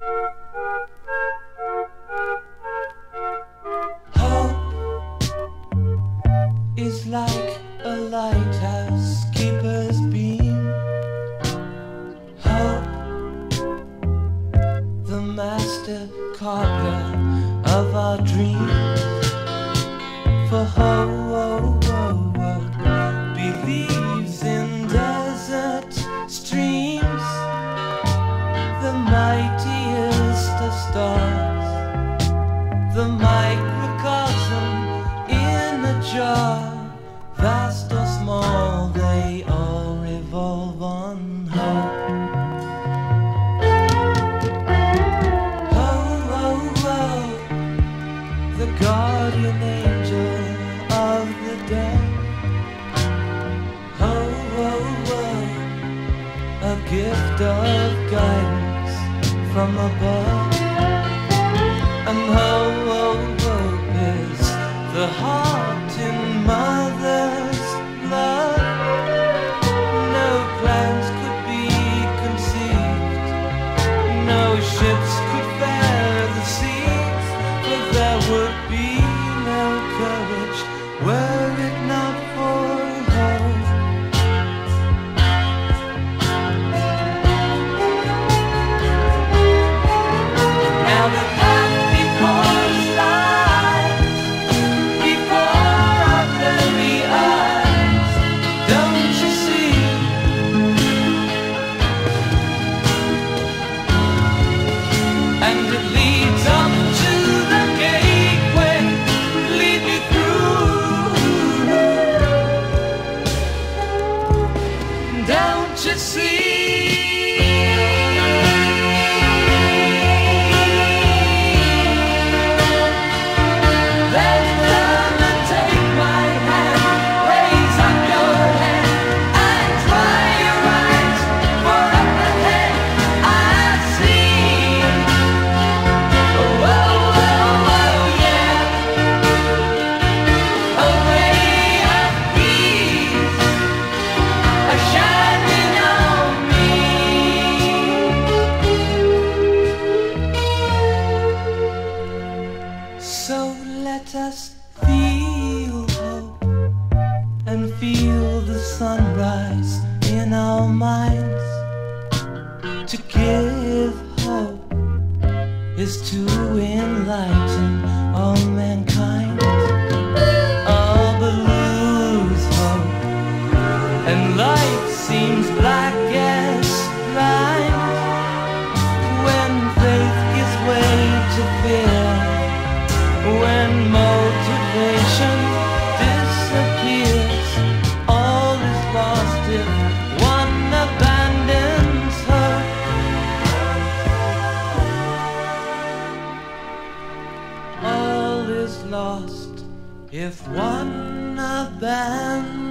Hope is like a lighthouse keeper's beam. Hope, the master carver of our dreams. For hope believes in the microcosm in a jar. Vast or small, they all revolve on hope. Oh, oh, oh, the guardian angel of the dead. Oh, oh, oh, a gift of guidance from above. Is the heart Don't see? Feel the sunrise in our minds. To give hope is to enlighten all mankind. All but lose hope, and life seems black blind. If one of them